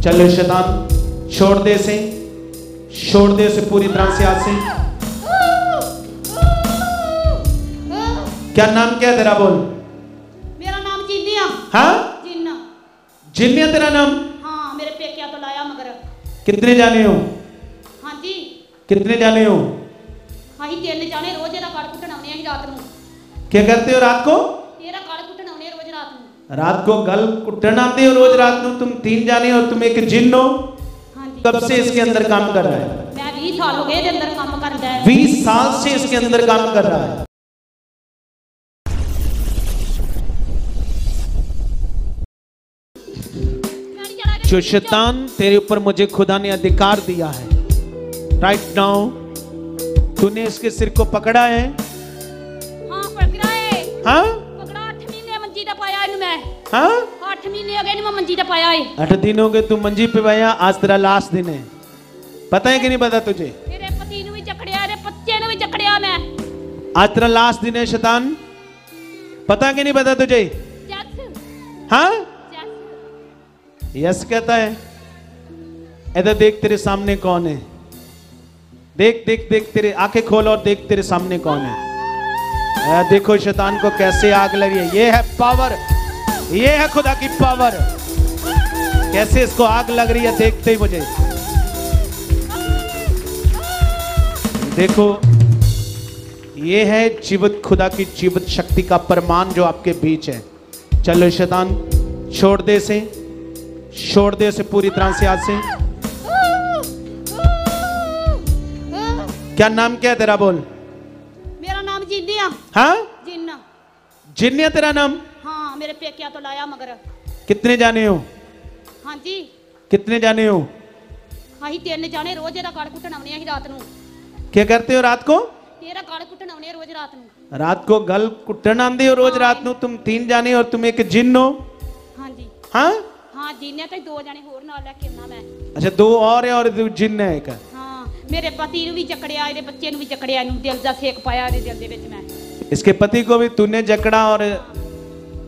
चलो शैतान छोड़ दे से छोड़ दे से पूरी तरह से आज से क्या नाम क्या है तेरा बोल ਮੇਰਾ ਨਾਮ ਜੀਨੀ ਆ हाँ ਜੀਨਾ जिन्या तेरा नाम ਹਾਂ ਮੇਰੇ ਪੇਕਿਆਂ ਤੋਂ ਲਾਇਆ ਮਗਰ कितने जाने हो ਹਾਂਜੀ कितने जाने हो ਅਸੀਂ ਤਿੰਨ ਜਾਣੇ ਰੋਜ਼ ਇਹਦਾ ਕੜ ਕੁੱਟਣ ਆਉਂਦੇ ਅਸੀਂ ਰਾਤ ਨੂੰ क्या करते हो रात को ਇਹਦਾ ਕੜ रात को गल कुटन आते हो रोज रात को तुम तीन जाने और तुम एक जिन हो। हाँ कब से इसके अंदर काम कर रहा है? बीस साल से इसके अंदर काम कर रहा है। जो शैतान तेरे ऊपर मुझे खुदा ने अधिकार दिया है। राइट नाउ तूने इसके सिर को पकड़ा है। हाँ पकड़ा है। हाँ? हाँ? आठ महीने हो गए नहीं मैं मंजी पे पाया है। आठ दिन हो गए तू मंजी पे पाया आज तेरा लास्ट दिन है। पता है कि नहीं पता तुझे? तेरे पति ने भी जकड़िया रे पत्ते ने भी जकड़िया मैं। आज तेरा लास्ट दिन है शैतान। पता कि नहीं पता तुझे? हाँ? यस कहता है। इधर देख तेरे सामने कौन है। देख देख देख तेरे आँखें खोल और देख तेरे सामने कौन है। देखो शैतान को कैसे आग लगी है। ये है पावर ये है खुदा की पावर कैसे इसको आग लग रही है देखते ही मुझे। देखो ये है जीवित खुदा की जीवित शक्ति का प्रमाण जो आपके बीच है। चलो शैतान छोड़ दे से छोड़ दे से पूरी तरह से आज से। क्या नाम क्या है तेरा बोल? मेरा नाम जिन्निया। हाँ? जिन्ना। जिन्निया तेरा नाम? ਹਾਂ ਮੇਰੇ ਪੇਕਿਆਂ ਤੋਂ ਲਾਇਆ ਮਗਰ कितने जाने हो ਹਾਂਜੀ कितने जाने हो ਅਸੀਂ ਤਿੰਨ ਜਾਣੇ ਰੋਜ਼ ਇਹਦਾ ਕੜ ਕੁੱਟਣ ਆਉਂਦੇ ਅਸੀਂ ਰਾਤ ਨੂੰ क्या करते हो रात को ਇਹਦਾ ਕੜ ਕੁੱਟਣ ਆਉਂਦੇ ਰੋਜ਼ ਰਾਤ ਨੂੰ रात को गल कुटन आंदे हो रोज रात ਨੂੰ तुम तीन जाने और तुम एक जिन हो ਹਾਂਜੀ हाँ ਹਾਂ ਜੀਨੇ ਤੇ ਦੋ ਜਾਣੇ ਹੋਰ ਨਾਲ ਲੈ ਕੇ ਆਉਣਾ ਮੈਂ अच्छा दो और है और दो जिन है एक ਹਾਂ ਮੇਰੇ ਪਤੀ ਨੂੰ ਵੀ ਜਕੜਿਆ ਇਹਦੇ ਬੱਚੇ ਨੂੰ ਵੀ ਜਕੜਿਆ ਇਹਨੂੰ ਦਿਲ ਦਾ ਸੇਕ ਪਾਇਆ ਇਹਦੇ ਦਿਲ ਦੇ ਵਿੱਚ ਮੈਂ इसके पति को भी तूने जकड़ा और ਉਹਦੀ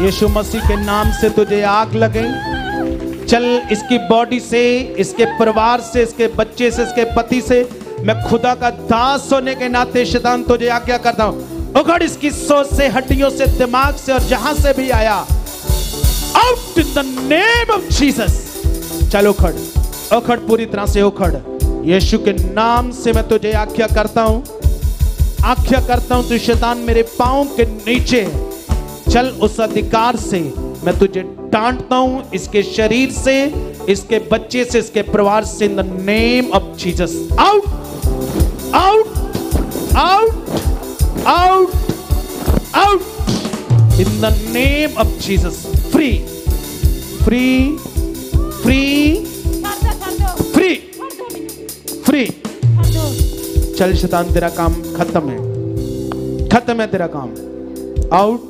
यीशु मसीह के नाम से तुझे आग लगे। चल इसकी बॉडी से, इसके परिवार से, इसके बच्चे से, इसके पति से, मैं खुदा का दास होने के नाते शैतान तुझे आज्ञा करता हूँ। उखड़ इसकी सोच से, हड्डियों से, दिमाग से और जहाँ से भी आया। Out in the name of Jesus चल उखड़ उखड़ पूरी तरह से उखड़। यीशु के नाम से मैं तुझे आज्ञा करता हूँ। आज्ञा करता हूँ तू शैतान मेरे पाँव के नीचे है। चल उस अधिकार से मैं तुझे टांटता हूँ, इसके शरीर से, इसके बच्चे से, इसके परिवार से in the name of Jesus out out out out out in the name of Jesus free free free free free चल शतान, तेरा काम खत्म है। खत्म है तेरा काम। आउट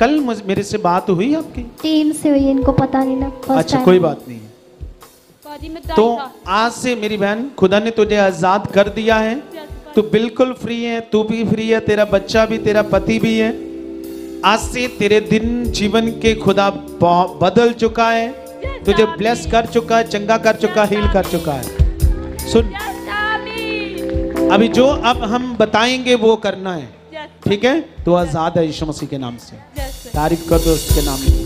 कल मेरे से बात हुई आपकी? टीम से हुई इनको पता नहीं ना अच्छा कोई बात नहीं। तो आज से मेरी बहन खुदा ने तुझे आज़ाद कर दिया है। तू बिल्कुल फ्री है तू भी फ्री है तेरा बच्चा भी तेरा पति भी है। आज से तेरे दिन जीवन के खुदा बदल चुका है। तुझे ब्लेस कर चुका है चंगा कर चुका हील कर चुका है। सुन। अभी जो अब हम बताएँगे वो करना है। ठीक है? तो आज़ाद है यीशु मसीह के नाम से। तारीफ़ कर दो उसके नाम की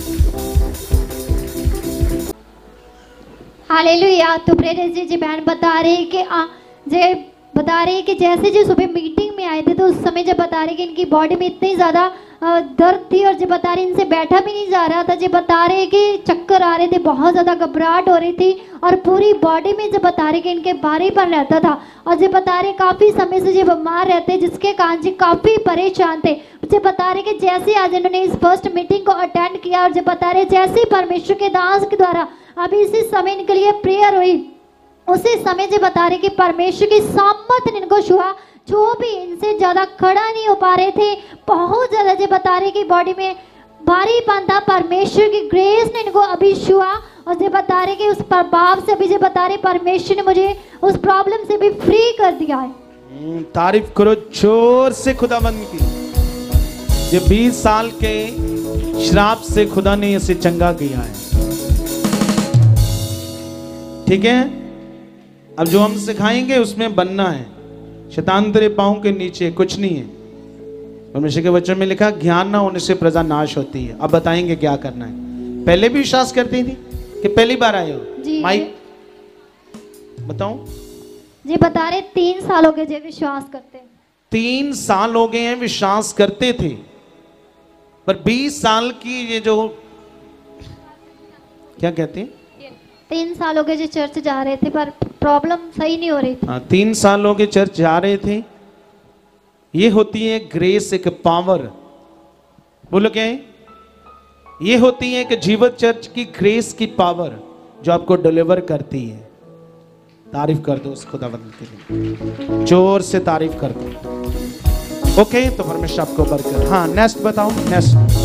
हालेलुया। तो प्रेरित जी जी बहन बता रही कि आ, जे बता रही कि जैसे जो सुबह मीटिंग आए थे तो उस समय जब बता रही कि इनकी बॉडी में इतनी ज़्यादा दर्द थी और जो बता रही इनसे बैठा भी नहीं जा रहा था जो बता रहे कि चक्कर आ रहे थे, बहुत ज़्यादा घबराहट हो रही थी और पूरी बॉडी में जो बता रहे कि इनके भारीपन रहता था और जो बता रहे काफ़ी समय से जो बीमार रहते, जिसके कारण जी काफ़ी परेशान थे। जो बता रहे कि जैसे आज इन्होंने इस फ़र्स्ट मीटिंग को अटेंड किया और जो बता रहे जैसे परमेश्वर के दास के द्वारा अभी इसी समय इनके लिए प्रेयर हुई, उसी समय जो बता रहे कि परमेश्वर की सामत इनको छुआ जो भी इनसे ज़्यादा खड़ा नहीं हो पा रहे थे बहुत ज़्यादा जो बता रहे कि बॉडी में भारी था परमेश्वर की ग्रेस ने इनको अभी छुआ और जो बता रहे कि उस प्रभाव से अभी जो बता रहे परमेश्वर ने मुझे उस प्रॉब्लम से भी फ्री कर दिया है। हम्म, तारीफ़ करो ज़ोर से खुदाबंद की ये 20 साल के श्राप से खुदा ने इसे चंगा किया है। ठीक है? अब जो हम सिखाएँगे उसमें बनना है। शैतान तेरे पाँव के नीचे कुछ नहीं है। परमेश्वर के वचन में लिखा ज्ञान ना होने से प्रजा नाश होती है। अब बताएँगे क्या करना है। पहले भी विश्वास करती थी कि पहली बार आए हो? माइक बताऊँ? जी बता रहे तीन साल हो गए जो विश्वास करते तीन साल हो गए हैं विश्वास करते थे। पर 20 साल की ये जो क्या कहते हैं? तीन साल हो गए जो चर्च जा रहे थे पर प्रॉब्लम सही नहीं हो रही थी। हाँ तीन साल गए चर्च जा रहे थे। ये होती है ग्रेस एक पावर बोलो क्या है? ये होती है कि जीवत चर्च की ग्रेस की पावर जो आपको डिलीवर करती है। तारीफ़ कर दो उस खुदावंद के लिए। ज़ोर से तारीफ़ कर दो। ओके तो परमेश्वर आपको बरकत। हाँ नेक्स्ट बताओ नेक्स्ट